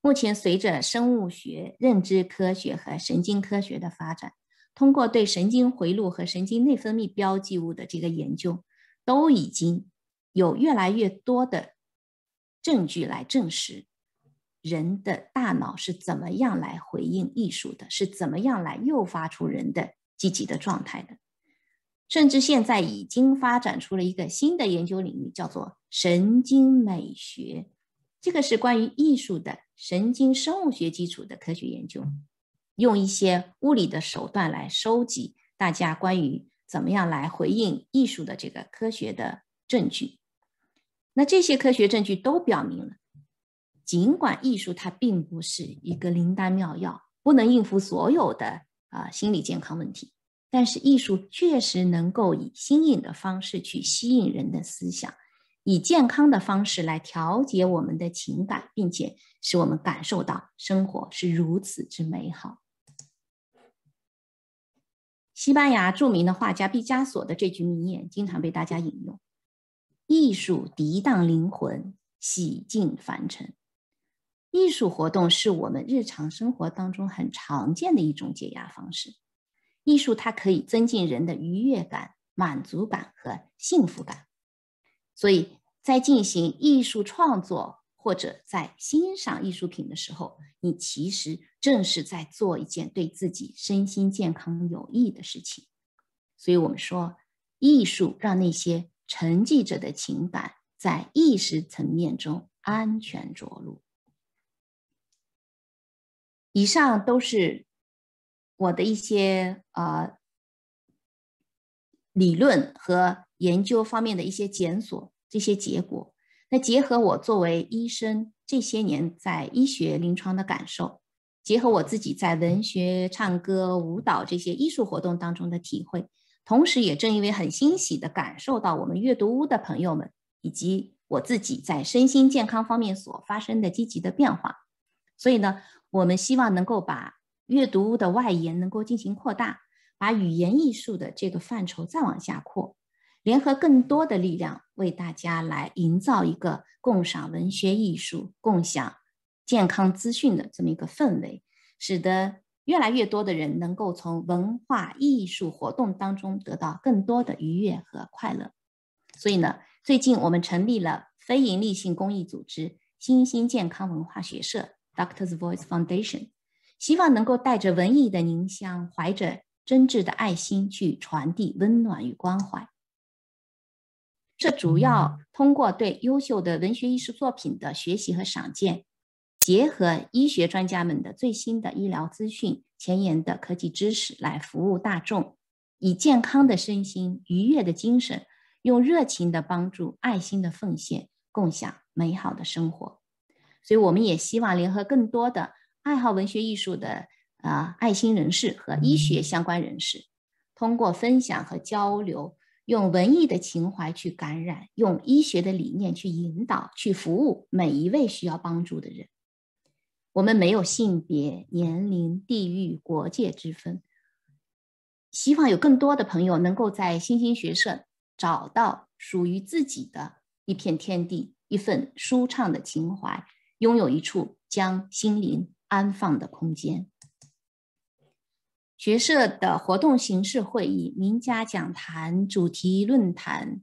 目前随着生物学、认知科学和神经科学的发展。通过对神经回路和神经内分泌标记物的这个研究，都已经有越来越多的证据来证实人的大脑是怎么样来回应艺术的，是怎么样来诱发出人的积极的状态的。甚至现在已经发展出了一个新的研究领域，叫做神经美学。这个是关于艺术的神经生物学基础的科学研究。用一些物理的手段来收集大家关于怎么样来回应艺术的这个科学的证据。那这些科学证据都表明了，尽管艺术它并不是一个灵丹妙药，不能应付所有的啊心理健康问题，但是艺术确实能够以新颖的方式去吸引人的思想。以健康的方式来调节我们的情感，并且使我们感受到生活是如此之美好。西班牙著名的画家毕加索的这句名言经常被大家引用：“艺术涤荡灵魂，洗净凡尘。”艺术活动是我们日常生活当中很常见的一种解压方式。艺术它可以增进人的愉悦感、满足感和幸福感。所以在进行艺术创作或者在欣赏艺术品的时候，你其实正是在做一件对自己身心健康有益的事情。所以，我们说，艺术让那些沉寂着的情感在意识层面中安全着陆。以上都是我的一些呃理论和。研究方面的一些检索，这些结果，那结合我作为医生这些年在医学临床的感受，结合我自己在文学、唱歌、舞蹈这些艺术活动当中的体会，同时也正因为很欣喜的感受到我们阅读屋的朋友们以及我自己在身心健康方面所发生的积极的变化，所以呢，我们希望能够把阅读屋的外延能够进行扩大，把语言艺术的这个范畴再往下扩。联合更多的力量，为大家来营造一个共赏文学艺术、共享健康资讯的这么一个氛围，使得越来越多的人能够从文化艺术活动当中得到更多的愉悦和快乐。所以呢，最近我们成立了非营利性公益组织“新兴健康文化学社 ”（Doctors Voice Foundation），希望能够带着文艺的凝香，怀着真挚的爱心去传递温暖与关怀。这主要通过对优秀的文学艺术作品的学习和赏鉴，结合医学专家们的最新的医疗资讯、前沿的科技知识来服务大众，以健康的身心、愉悦的精神，用热情的帮助、爱心的奉献，共享美好的生活。所以，我们也希望联合更多的爱好文学艺术的啊爱心人士和医学相关人士，通过分享和交流。用文艺的情怀去感染，用医学的理念去引导、去服务每一位需要帮助的人。我们没有性别、年龄、地域、国界之分。希望有更多的朋友能够在新兴学社找到属于自己的一片天地，一份舒畅的情怀，拥有一处将心灵安放的空间。学社的活动形式会议、名家讲坛、主题论坛、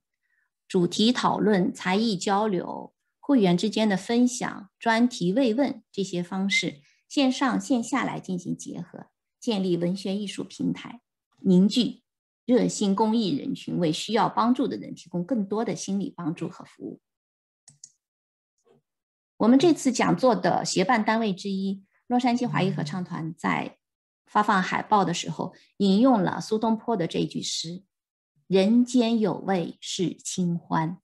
主题讨论、才艺交流、会员之间的分享、专题慰问这些方式，线上线下来进行结合，建立文学艺术平台，凝聚热心公益人群，为需要帮助的人提供更多的心理帮助和服务。我们这次讲座的协办单位之一——洛杉矶华裔合唱团，在。发放海报的时候，引用了苏东坡的这句诗：“人间有味是清欢。”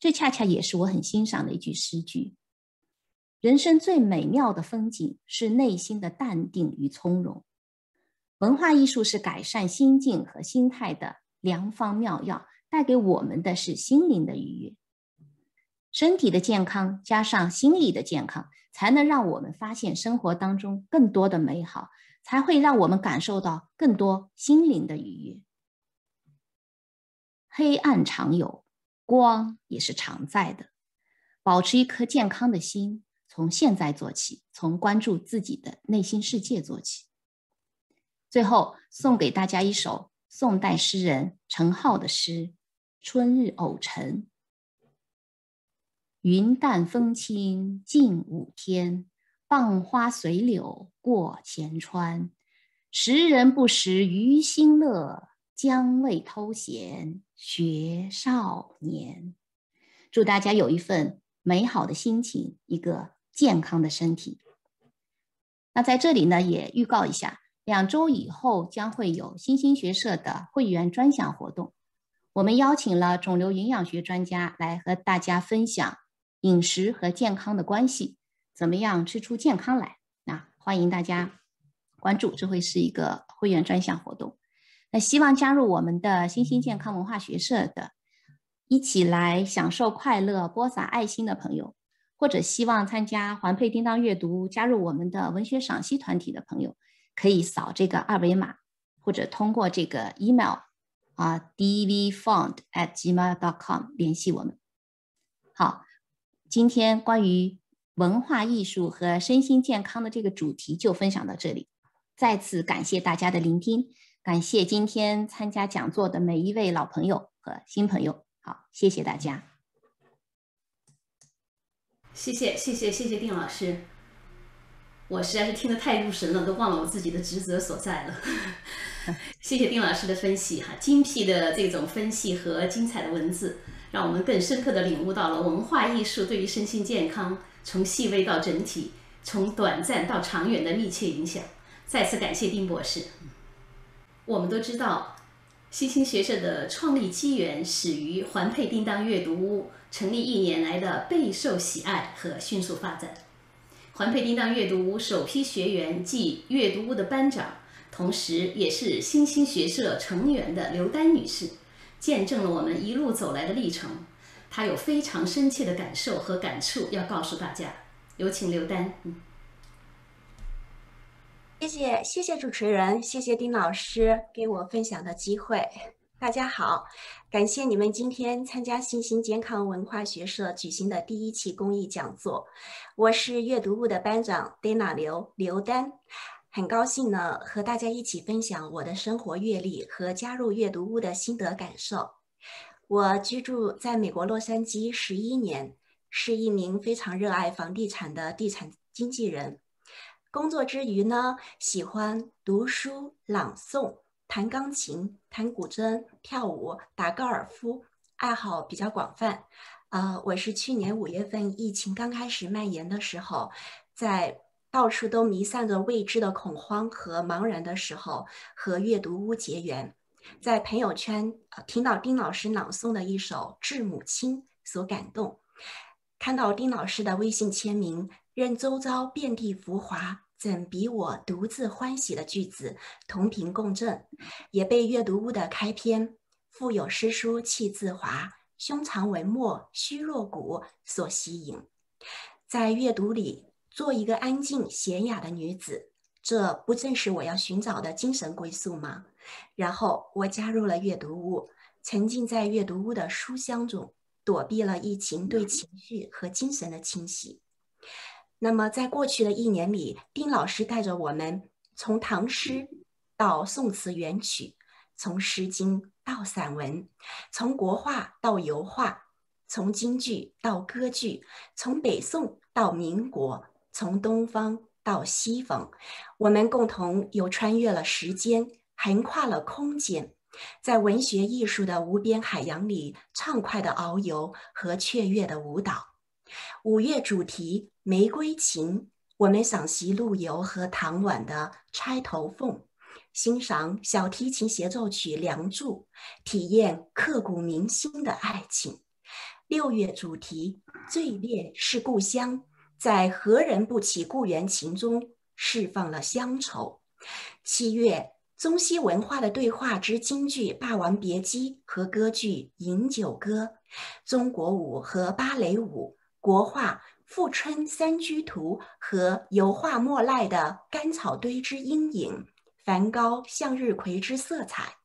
这恰恰也是我很欣赏的一句诗句。人生最美妙的风景是内心的淡定与从容。文化艺术是改善心境和心态的良方妙药，带给我们的是心灵的愉悦。身体的健康加上心理的健康，才能让我们发现生活当中更多的美好。才会让我们感受到更多心灵的愉悦。黑暗常有，光也是常在的。保持一颗健康的心，从现在做起，从关注自己的内心世界做起。最后，送给大家一首宋代诗人陈浩的诗《春日偶成》：云淡风轻近午天。傍花随柳过前川，时人不识余心乐，将为偷闲学少年。祝大家有一份美好的心情，一个健康的身体。那在这里呢，也预告一下，两周以后将会有新兴学社的会员专享活动。我们邀请了肿瘤营养学专家来和大家分享饮食和健康的关系。怎么样吃出健康来？那欢迎大家关注，这会是一个会员专项活动。那希望加入我们的新兴健康文化学社的，一起来享受快乐、播撒爱心的朋友，或者希望参加环佩叮当阅读、加入我们的文学赏析团体的朋友，可以扫这个二维码，或者通过这个 email 啊，dvfound@gmail.com 联系我们。好，今天关于。文化艺术和身心健康的这个主题就分享到这里，再次感谢大家的聆听，感谢今天参加讲座的每一位老朋友和新朋友。好，谢谢大家。谢谢谢谢谢谢丁老师，我实在是听得太入神了，都忘了我自己的职责所在了。*laughs* 谢谢丁老师的分析哈，精辟的这种分析和精彩的文字，让我们更深刻的领悟到了文化艺术对于身心健康。从细微到整体，从短暂到长远的密切影响。再次感谢丁博士。我们都知道，新兴学社的创立机缘始于环佩叮当阅读屋成立一年来的备受喜爱和迅速发展。环佩叮当阅读屋首批学员即阅读屋的班长，同时也是新兴学社成员的刘丹女士，见证了我们一路走来的历程。他有非常深切的感受和感触要告诉大家，有请刘丹。谢谢谢谢主持人，谢谢丁老师给我分享的机会。大家好，感谢你们今天参加新兴健康文化学社举行的第一期公益讲座。我是阅读部的班长 Dana 刘刘丹，很高兴呢和大家一起分享我的生活阅历和加入阅读屋的心得感受。我居住在美国洛杉矶十一年，是一名非常热爱房地产的地产经纪人。工作之余呢，喜欢读书、朗诵、弹钢琴、弹古筝、跳舞、打高尔夫，爱好比较广泛。呃，我是去年五月份疫情刚开始蔓延的时候，在到处都弥散着未知的恐慌和茫然的时候，和阅读屋结缘，在朋友圈听到丁老师朗诵的一首《致母亲》所感动，看到丁老师的微信签名“任周遭遍地浮华，怎比我独自欢喜”的句子同频共振，也被阅读屋的开篇“腹有诗书气自华，胸藏文墨虚若谷”所吸引。在阅读里做一个安静娴雅的女子，这不正是我要寻找的精神归宿吗？然后我加入了阅读屋，沉浸在阅读屋的书香中，躲避了疫情对情绪和精神的侵袭。那么，在过去的一年里，丁老师带着我们从唐诗到宋词元曲，从诗经到散文，从国画到油画。从京剧到歌剧，从北宋到民国，从东方到西方，我们共同又穿越了时间，横跨了空间，在文学艺术的无边海洋里畅快的遨游和雀跃的舞蹈。五月主题《玫瑰情》，我们赏析陆游和唐婉的《钗头凤》，欣赏小提琴协奏曲《梁祝》，体验刻骨铭心的爱情。六月主题最烈是故乡，在何人不起故园情中释放了乡愁。七月中西文化的对话之京剧《霸王别姬》和歌剧《饮酒歌》，中国舞和芭蕾舞，国画《富春山居图》和油画莫奈的干草堆之阴影，梵高向日葵之色彩，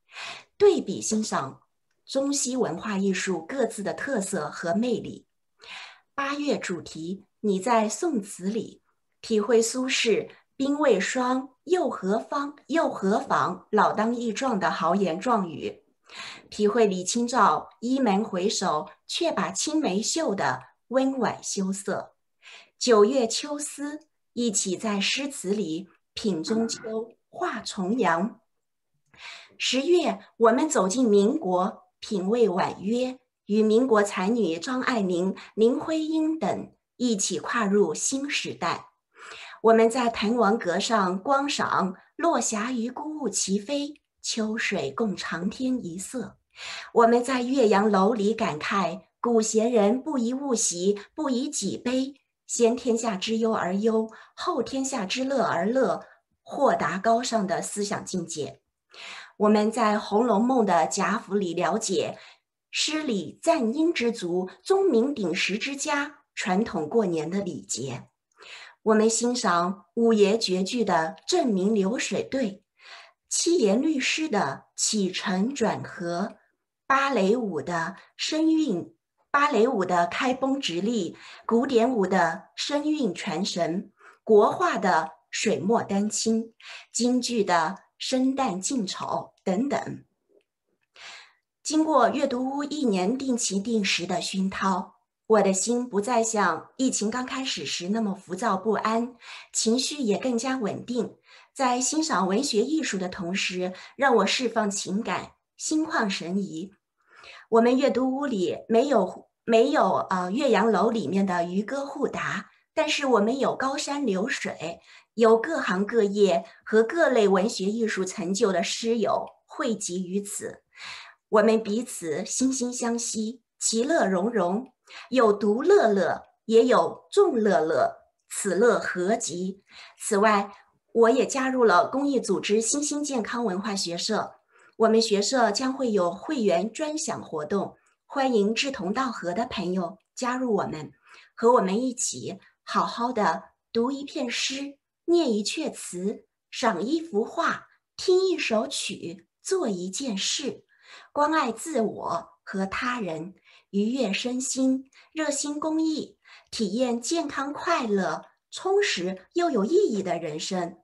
对比欣赏。中西文化艺术各自的特色和魅力。八月主题，你在宋词里体会苏轼“兵未霜，又何方？又何妨？老当益壮”的豪言壮语，体会李清照“倚门回首，却把青梅嗅”的温婉羞涩。九月秋思，一起在诗词里品中秋，画重阳。十月，我们走进民国。品味婉约，与民国才女张爱玲、林徽因等一起跨入新时代。我们在滕王阁上观赏“落霞与孤鹜齐飞，秋水共长天一色”。我们在岳阳楼里感慨“古贤人不以物喜，不以己悲，先天下之忧而忧，后天下之乐而乐”，豁达高尚的思想境界。我们在《红楼梦》的贾府里了解诗礼赞音之族、宗明鼎食之家传统过年的礼节。我们欣赏五爷绝句的证明流水对，七言律诗的起承转合，芭蕾舞的声韵，芭蕾舞的开绷直立，古典舞的声韵传神，国画的水墨丹青，京剧的。生旦净丑等等，经过阅读屋一年定期定时的熏陶，我的心不再像疫情刚开始时那么浮躁不安，情绪也更加稳定。在欣赏文学艺术的同时，让我释放情感，心旷神怡。我们阅读屋里没有没有呃岳阳楼里面的渔歌互答，但是我们有高山流水。有各行各业和各类文学艺术成就的诗友汇集于此，我们彼此惺惺相惜，其乐融融。有独乐乐，也有众乐乐，此乐何极？此外，我也加入了公益组织“新兴健康文化学社”，我们学社将会有会员专享活动，欢迎志同道合的朋友加入我们，和我们一起好好的读一片诗。念一阙词，赏一幅画，听一首曲，做一件事，关爱自我和他人，愉悦身心，热心公益，体验健康、快乐、充实又有意义的人生。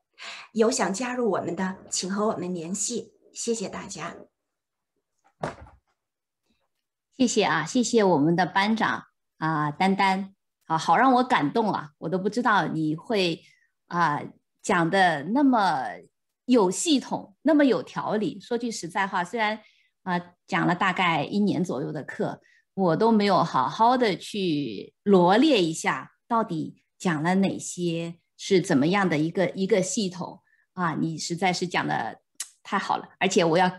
有想加入我们的，请和我们联系。谢谢大家。谢谢啊，谢谢我们的班长啊，丹丹啊，好让我感动啊，我都不知道你会。啊，讲的那么有系统，那么有条理。说句实在话，虽然啊讲了大概一年左右的课，我都没有好好的去罗列一下到底讲了哪些，是怎么样的一个一个系统啊？你实在是讲的太好了，而且我要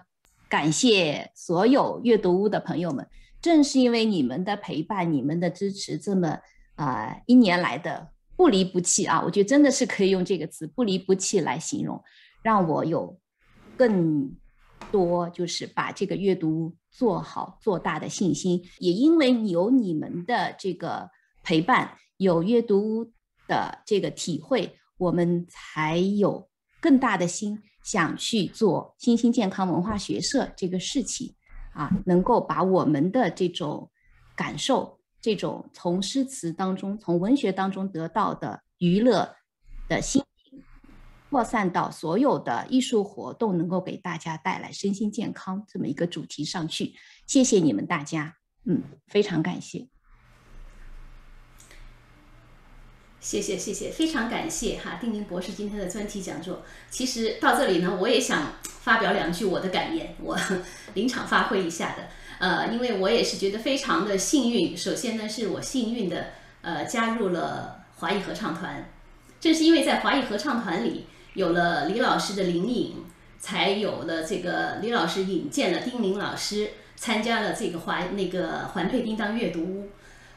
感谢所有阅读屋的朋友们，正是因为你们的陪伴、你们的支持，这么啊一年来的不离不弃啊，我觉得真的是可以用这个词“不离不弃”来形容，让我有更多就是把这个阅读做好做大的信心。也因为有你们的这个陪伴，有阅读的这个体会，我们才有更大的心想去做新兴健康文化学社这个事情啊，能够把我们的这种感受，这种从诗词当中、从文学当中得到的娱乐的心，扩散到所有的艺术活动，能够给大家带来身心健康这么一个主题上去。谢谢你们大家，嗯，非常感谢。谢谢谢谢，非常感谢哈，丁宁博士今天的专题讲座。其实到这里呢，我也想发表两句我的感言，我 *laughs* 临场发挥一下的。呃，因为我也是觉得非常的幸运。首先呢，是我幸运的呃加入了华裔合唱团。正是因为在华裔合唱团里有了李老师的灵引，才有了这个李老师引荐了丁宁老师参加了这个华那个环佩叮当阅读屋。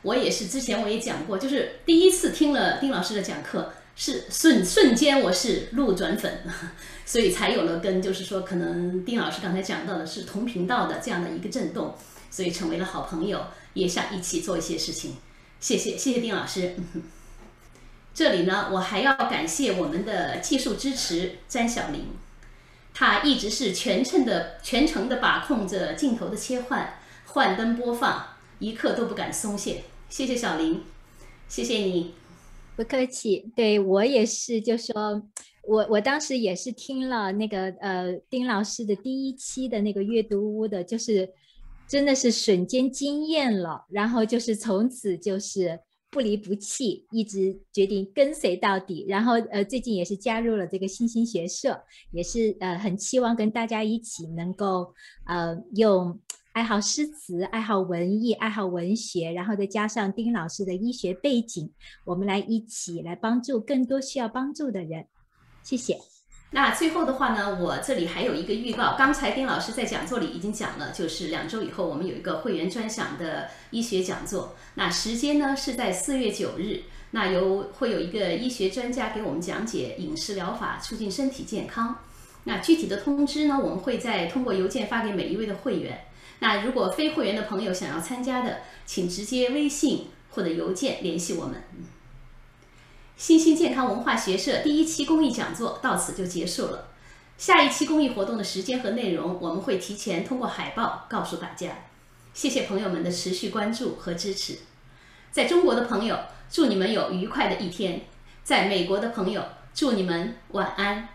我也是，之前我也讲过，就是第一次听了丁老师的讲课，是瞬瞬间我是路转粉，*laughs* 所以才有了跟就是说可能丁老师刚才讲到的是同频道的这样的一个震动，所以成为了好朋友，也想一起做一些事情。谢谢谢谢丁老师。这里呢，我还要感谢我们的技术支持詹小玲，她一直是全程的全程的把控着镜头的切换、幻灯播放，一刻都不敢松懈。谢谢小林，谢谢你，不客气。对我也是，就说我我当时也是听了那个呃丁老师的第一期的那个阅读屋的，就是真的是瞬间惊艳了，然后就是从此就是不离不弃，一直决定跟随到底。然后呃最近也是加入了这个新兴学社，也是呃很期望跟大家一起能够呃用。爱好诗词，爱好文艺，爱好文学，然后再加上丁老师的医学背景，我们来一起来帮助更多需要帮助的人。谢谢。那最后的话呢，我这里还有一个预告，刚才丁老师在讲座里已经讲了，就是两周以后我们有一个会员专享的医学讲座。那时间呢是在四月九日，那由会有一个医学专家给我们讲解饮食疗法，促进身体健康。那具体的通知呢，我们会再通过邮件发给每一位的会员。那如果非会员的朋友想要参加的，请直接微信或者邮件联系我们。新兴健康文化学社第一期公益讲座到此就结束了。下一期公益活动的时间和内容，我们会提前通过海报告诉大家。谢谢朋友们的持续关注和支持。在中国的朋友，祝你们有愉快的一天；在美国的朋友，祝你们晚安。